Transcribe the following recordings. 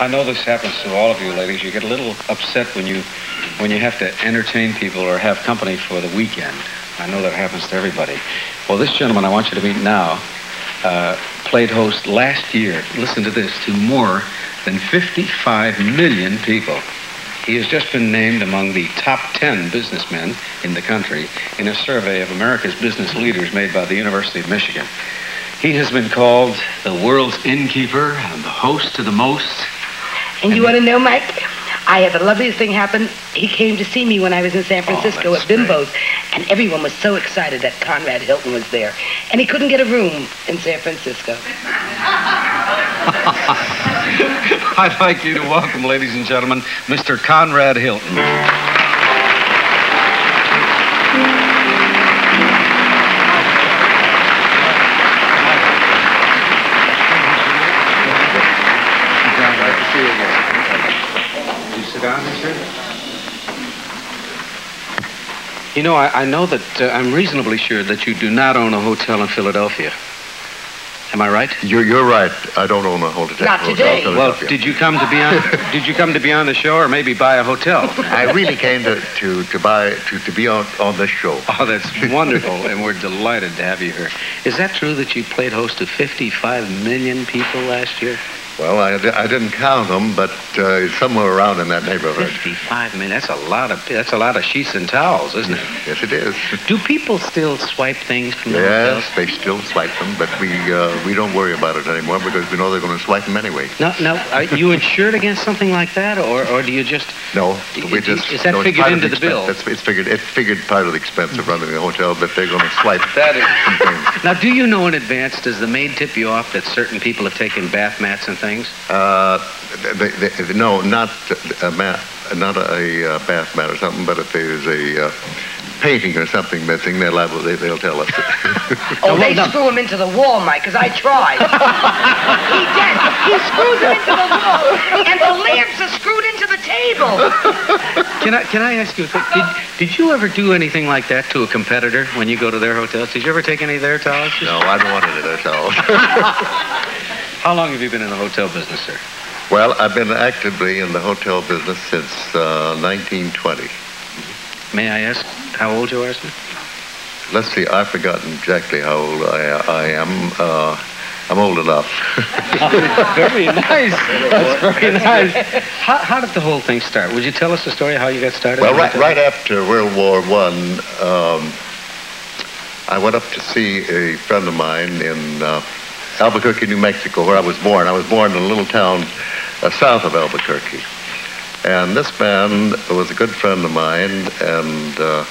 I know this happens to all of you ladies. You get a little upset when you when you have to entertain people or have company for the weekend. I know that happens to everybody. Well, this gentleman I want you to meet now uh, played host last year. Listen to this to more than 55 million people. He has just been named among the top 10 businessmen in the country in a survey of America's business leaders made by the University of Michigan. He has been called the world's innkeeper and the host to the most. And you want to know, Mike? I had the loveliest thing happen. He came to see me when I was in San oh, Francisco that's at Bimbo's, and everyone was so excited that Conrad Hilton was there. And he couldn't get a room in San Francisco. I'd like you to welcome, ladies and gentlemen, Mr. Conrad Hilton. You sit. You know, I, I know that uh, I'm reasonably sure that you do not own a hotel in Philadelphia. Am I right? You're, you're right. I don't own a hotel. Not hotel today. Well, did you come to be on? did you come to be on the show, or maybe buy a hotel? I really came to, to, to buy to, to be on, on this show. Oh, that's wonderful, and we're delighted to have you here. Is that true that you played host to 55 million people last year? Well, I, I didn't count them, but uh, it's somewhere around in that neighborhood. 55 million. That's a lot of that's a lot of sheets and towels, isn't it? Yes, it is. Do people still swipe things from the Yes, hotels? they still swipe them, but we uh, we don't worry about it anymore because we know they're going to swipe them anyway. No, no. Are you insured against something like that, or, or do you just? No, we just. is that no, figured into the expense. bill? That's, it's figured. It's figured part of the expense of running the hotel, but they're going to swipe. That is. Now, do you know in advance? Does the maid tip you off that certain people have taken bath mats and things? Uh, they, they, no, not a mat, not a, uh bath mat or something, but if there's a uh, painting or something missing, they're liable. They, they'll tell us. Oh, well, they no. screw him into the wall, Mike, because I tried. he did. He screws him into the wall, and the lamps are screwed into the table. Can I can I ask you? Did, did you ever do anything like that to a competitor when you go to their hotels? Did you ever take any of their towels? no, I don't want any of their all. How long have you been in the hotel business, sir? well, I've been actively in the hotel business since uh, 1920. May I ask how old you are, sir? Let's see, I've forgotten exactly how old I, I am. Uh, I'm old enough. very nice. That's very nice. How, how did the whole thing start? Would you tell us the story of how you got started? Well, right, right after World War One, um, I went up to see a friend of mine in uh, Albuquerque, New Mexico, where I was born. I was born in a little town uh, south of Albuquerque. And this man was a good friend of mine, and uh,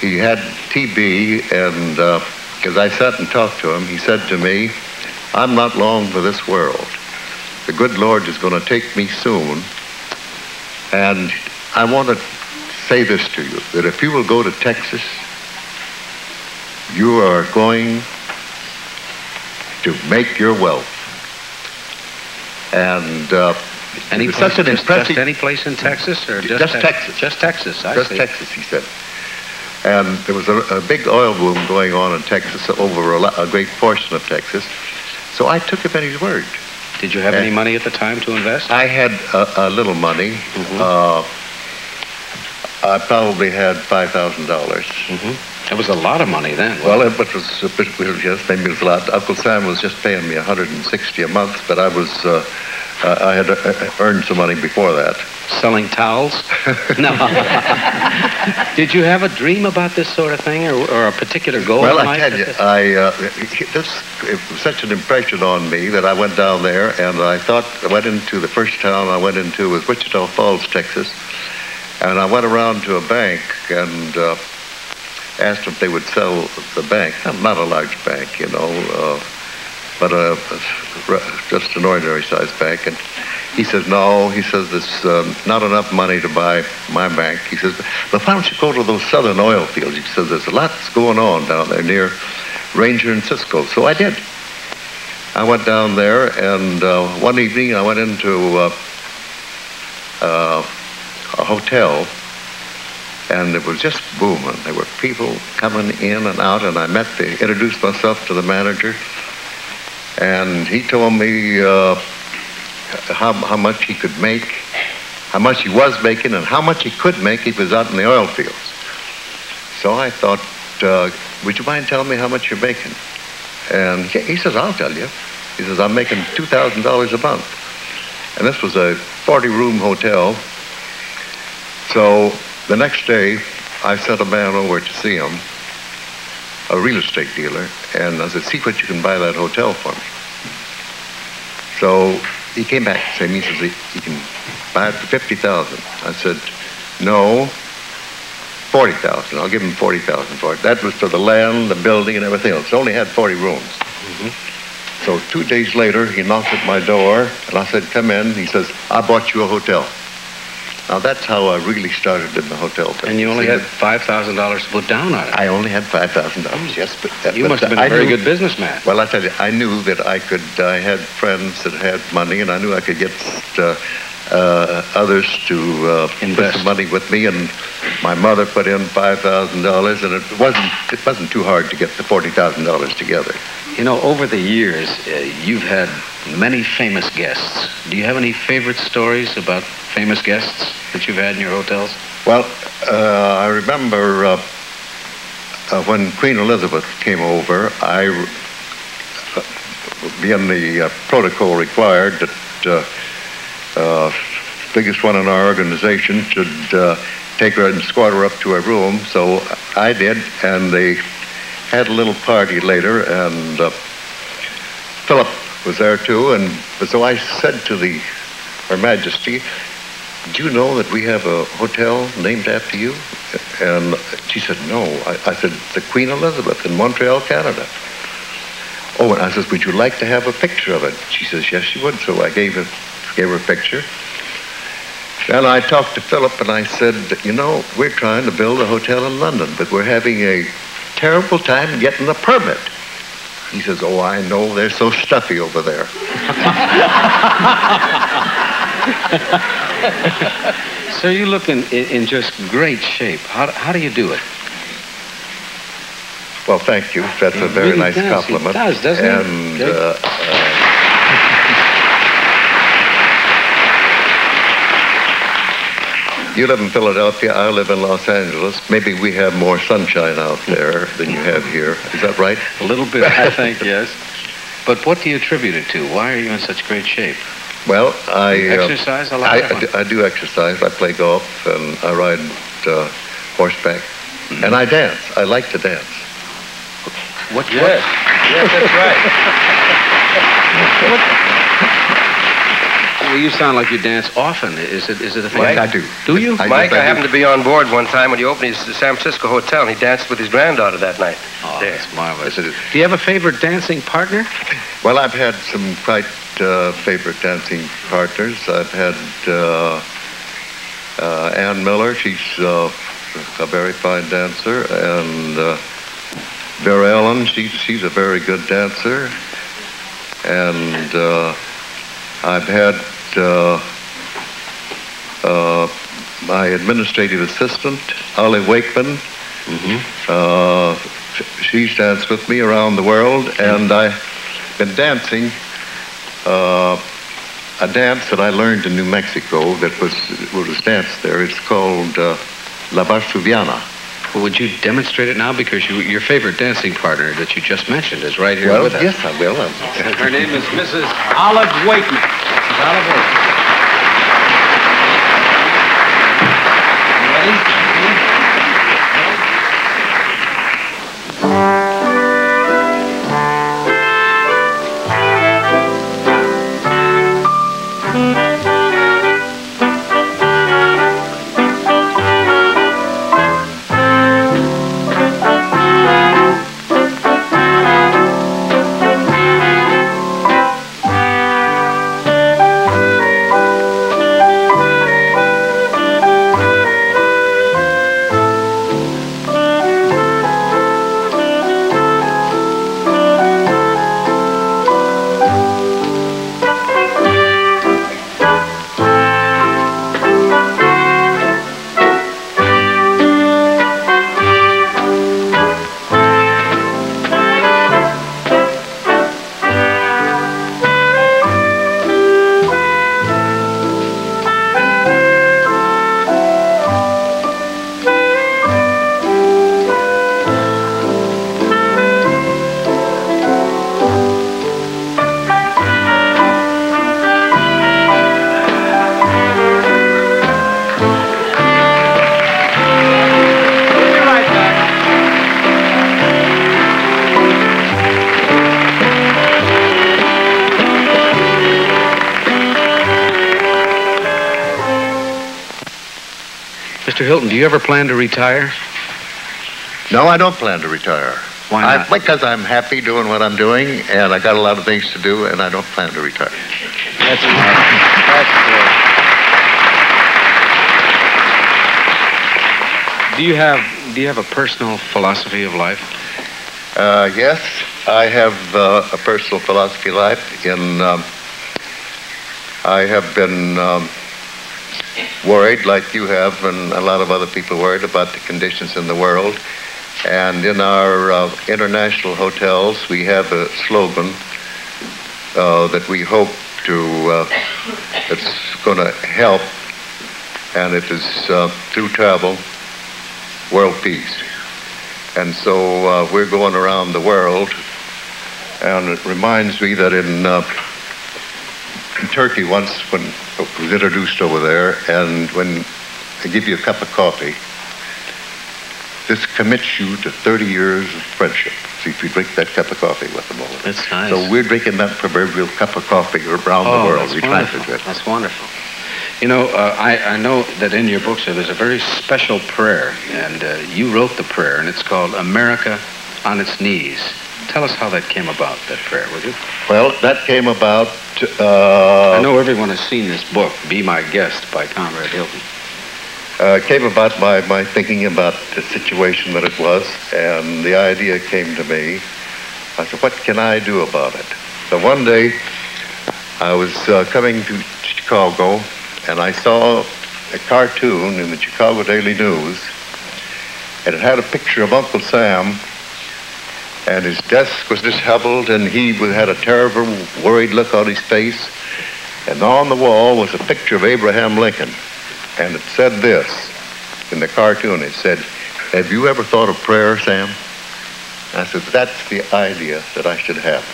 he had TB. And uh, as I sat and talked to him, he said to me, I'm not long for this world. The good Lord is going to take me soon. And I want to say this to you that if you will go to Texas, you are going to make your wealth. And uh, Any was place, such an impressive, any place in Texas, or just, Just Tex- Texas. Just Texas. I just see. Texas, he said. And there was a, a big oil boom going on in Texas over a, a great portion of Texas. So I took him at his word. Did you have any money at the time to invest? I had a, a little money. Mm-hmm. Uh, I probably had five thousand dollars. It was a lot of money then. Well, it was, it was yes, maybe it was a lot. Uncle Sam was just paying me 160 a month, but I was uh, uh, I had uh, earned some money before that. selling towels? no. Did you have a dream about this sort of thing, or, or a particular goal? Well, I tell you, I uh, this it was such an impression on me that I went down there and I thought I went into the first town I went into was Wichita Falls, Texas, and I went around to a bank and uh, asked if they would sell the bank. Not- a large bank, you know, uh, but a, just an ordinary sized bank. And he says, no. He says, there's um, not enough money to buy my bank. He says, but why don't you go to those southern oil fields? He says, there's a lot going on down there near Ranger and Cisco. So I did. I went down there, and uh, one evening I went into uh, uh, a hotel, and it was just booming. There were people coming in and out, and I met the, introduced myself to the manager, and he told me uh, how, how much he could make, how much he was making, and how much he could make if he was out in the oil fields. So I thought, uh, would you mind telling me how much you're making? And he, he says, I'll tell you. He says, I'm making $2,000 a month. And this was a 40-room hotel. So the next day, I sent a man over to see him, a real estate dealer, and I said, see what you can buy that hotel for me. So he came back the same. He says, he, he can buy it for 50000 I said, no, 40000 I'll give him 40000 for it. That was for the land, the building, and everything else. It only had 40 rooms. Mm-hmm. So two days later, he knocked at my door, and I said, come in. He says, I bought you a hotel. Now, that's how I really started in the hotel business. And you only had $5,000 to put down on it. I only had $5,000, yes. But, uh, you but must have been a very knew, good businessman. Well, I tell you, I knew that I could, I had friends that had money, and I knew I could get uh, uh, others to uh, invest some money with me, and my mother put in five thousand dollars, and it wasn't it wasn't too hard to get the forty thousand dollars together. You know, over the years, uh, you've had many famous guests. Do you have any favorite stories about famous guests that you've had in your hotels? Well, uh, I remember uh, uh, when Queen Elizabeth came over, I, uh, being the uh, protocol required that uh, biggest one in our organization should take her and escort her up to her room. So I did, and they had a little party later, and Philip was there too. And so I said to the Her Majesty, do you know that we have a hotel named after you? And she said, no. I, I, said, the Queen Elizabeth in Montreal, Canada. Oh, and I says, would you like to have a picture of it? She says, yes, she would. So I gave her, gave her a picture. And I talked to Philip and I said, you know, we're trying to build a hotel in London, but we're having a terrible time getting a permit. He says, oh, I know, they're so stuffy over there. so you look in, in, just great shape. How, how do you do it? Well, thank you. That's a very really nice does. compliment. It does, doesn't and, it? And uh, uh, you live in Philadelphia. I live in Los Angeles. Maybe we have more sunshine out there than you have here. Is that right? A little bit, I think, yes. But what do you attribute it to? Why are you in such great shape? Well, I uh, exercise a lot. I, I, do, I, do, exercise. I play golf and I ride uh, horseback, mm-hmm. and I dance. I like to dance. What? Yes, yes, that's right. well, you sound like you dance often. Is it? Is it a thing? Mike, I do. Do you? I Mike, I, I happened to be on board one time when he opened his San Francisco hotel, and he danced with his granddaughter that night. Oh, there. that's marvelous. Do you have a favorite dancing partner? Well, I've had some quite uh, favorite dancing partners. I've had uh, uh, Ann Miller. She's uh, a very fine dancer, and uh, Vera Ellen. She's she's a very good dancer, and uh, I've had my administrative assistant, Ollie Wakeman. Mm-hmm. she's danced with me around the world, and I've been dancing uh, a dance that I learned in New Mexico that was was danced there. It's called uh, La Varsoviana. Well, would you demonstrate it now? Because you, your favorite dancing partner that you just mentioned is right here well, with us. Yes, I will. Her name is Mrs. Olive Wakeman. Mrs. Olive Mr. Hilton, do you ever plan to retire? No, I don't plan to retire. Why I- not? because I'm happy doing what I'm doing, and I got a lot of things to do, and I don't plan to retire. That's That's Do you have do you have a personal philosophy of life? Uh, yes, I have uh, a personal philosophy of life. In um, I have been um, worried, like you have, and a lot of other people worried about the conditions in the world. And in our uh, international hotels, we have a slogan uh, that we hope to uh, it's going to help, and it is uh, through travel, world peace. And so uh, we're going around the world, and it reminds me that in, uh, in Turkey once, when I was introduced over there, and when they give you a cup of coffee, this commits you to 30 years of friendship. See, if you drink that cup of coffee with them over. That's nice. So we're drinking that proverbial cup of coffee around oh, the world. That's we try to wonderful. do it. That's wonderful. You know, uh, I, I know that in your book, sir, there's a very special prayer, and uh, you wrote the prayer, and it's called America on its Knees. Tell us how that came about, that prayer, would you? Well, that came about. Uh, I know everyone has seen this book, Be My Guest, by Conrad Hilton. uh, came about by my thinking about the situation that it was, and the idea came to me. I said, what can I do about it? So one day, I was uh, coming to Chicago, and I saw a cartoon in the Chicago Daily News, and it had a picture of Uncle Sam, and his desk was disheveled, and he had a terrible, worried look on his face, and on the wall was a picture of Abraham Lincoln. And it said this in the cartoon. It said, Have you ever thought of prayer, Sam? I said, That's the idea that I should have.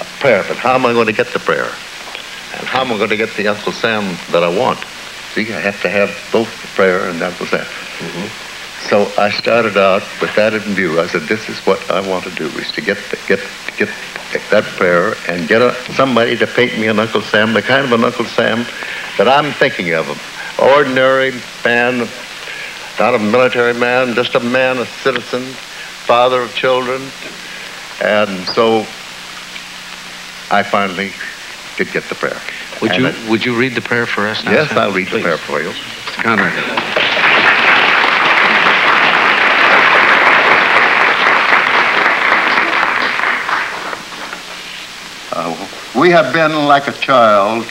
A prayer, but how am I going to get the prayer? And how am I going to get the Uncle Sam that I want? See, I have to have both the prayer and Uncle Sam. Mm-hmm. So I started out with that in view. I said, This is what I want to do: is to get the, get get that prayer and get a, somebody to paint me an Uncle Sam, the kind of an Uncle Sam that I'm thinking of him. Ordinary man, not a military man, just a man, a citizen, father of children. And so I finally did get the prayer. Would And you it- would you read the prayer for us now? yes, sir? I'll read the prayer for you. Conrad Hilton. Uh, we have been like a child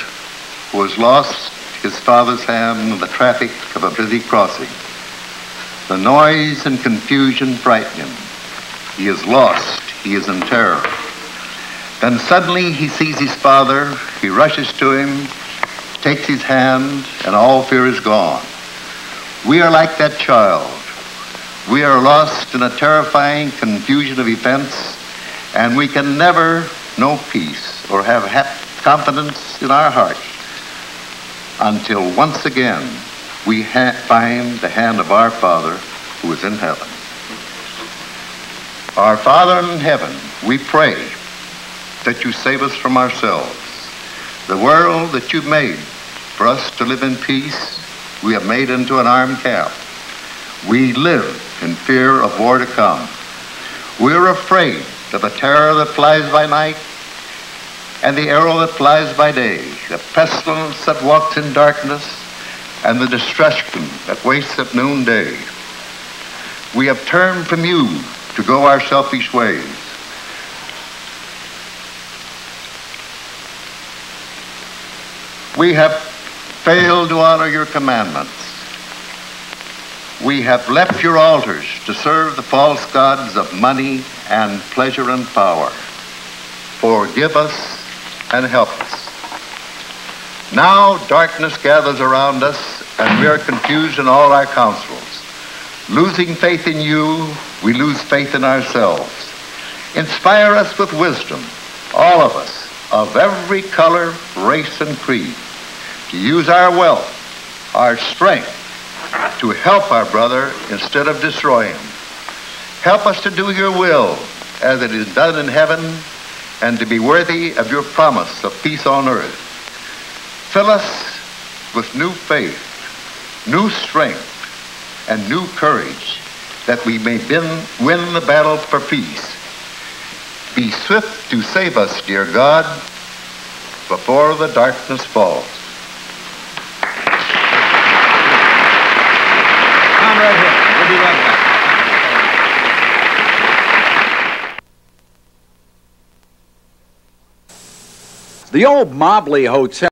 who has lost his father's hand in the traffic of a busy crossing. The noise and confusion frighten him. He is lost. He is in terror. Then suddenly he sees his father. He rushes to him, takes his hand, and all fear is gone. We are like that child. We are lost in a terrifying confusion of events, and we can never know peace or have confidence in our hearts until once again we find the hand of our Father who is in heaven. Our Father in heaven, we pray that you save us from ourselves. The world that you've made for us to live in peace, we have made into an armed camp. We live in fear of war to come. We are afraid of the terror that flies by night and the arrow that flies by day, the pestilence that walks in darkness, and the destruction that wastes at noonday. We have turned from you to go our selfish ways. We have failed to honor your commandments. We have left your altars to serve the false gods of money and pleasure and power. Forgive us and help us. Now darkness gathers around us, and we are confused in all our counsels. Losing faith in you, we lose faith in ourselves. Inspire us with wisdom, all of us, of every color, race, and creed, to use our wealth, our strength, to help our brother instead of destroy him. Help us to do your will as it is done in heaven and to be worthy of your promise of peace on earth. Fill us with new faith, new strength, and new courage, that we may win the battle for peace. Be swift to save us, dear God, before the darkness falls. Come right here. We'll be right back. The old Mobley Hotel.